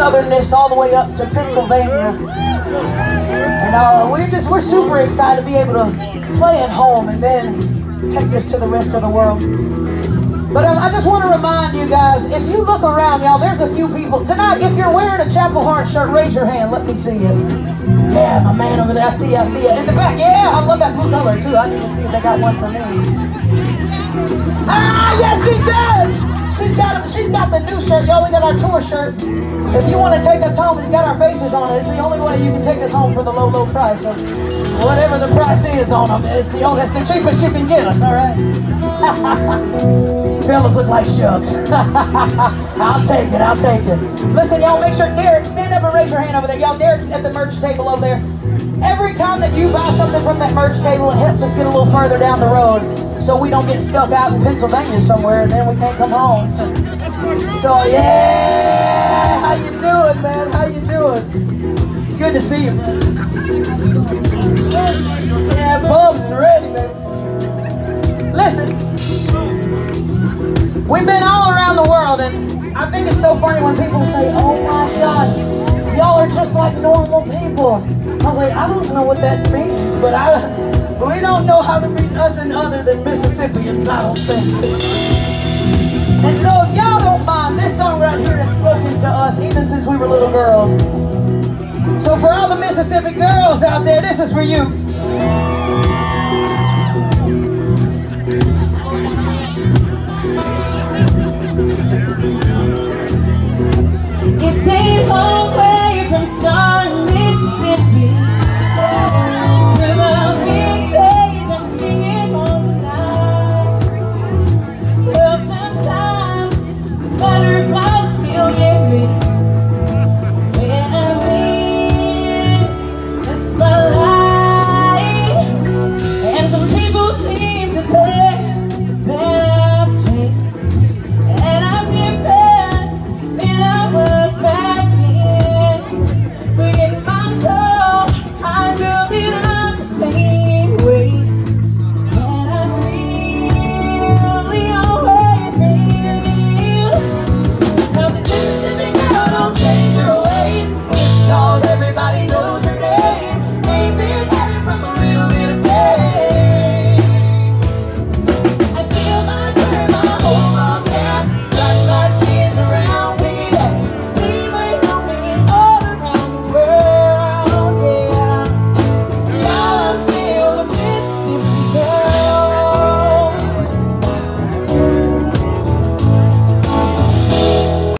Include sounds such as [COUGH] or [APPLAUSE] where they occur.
southernness all the way up to Pennsylvania. And uh, we're just, we're super excited to be able to play at home and then take this to the rest of the world. But um, I just want to remind you guys, if you look around, y'all, there's a few people. Tonight, if you're wearing a Chapel Hart shirt, raise your hand. Let me see you. Yeah, my man over there. I see you. I see you. In the back. Yeah, I love that blue color, too. I need to see if they got one for me. Ah, yes, she does. She's got she's got the new shirt, y'all. We got our tour shirt. If you want to take us home, it's got our faces on it. It's the only way you can take us home for the low, low price. So whatever the price is on them, it's the only, it's the cheapest you can get us. All right. [LAUGHS] Fellas look like shucks. [LAUGHS] I'll take it. I'll take it. Listen, y'all. Make sure Derek stand up and raise your hand over there. Y'all, Derek's at the merch table over there. Every time that you buy something from that merch table, it helps us get a little further down the road so we don't get stuck out in Pennsylvania somewhere and then we can't come home. [LAUGHS] So yeah, how you doing, man? How you doing? Good to see you, man. Yeah, Bub's ready, man. I think it's so funny when people say, "Oh my God, y'all are just like normal people." I was like, I don't know what that means, but I. We don't know how to be nothing other than Mississippians, I don't think. And so if y'all don't mind, this song right here has spoken to us even since we were little girls. So for all the Mississippi girls out there, this is for you. wonder if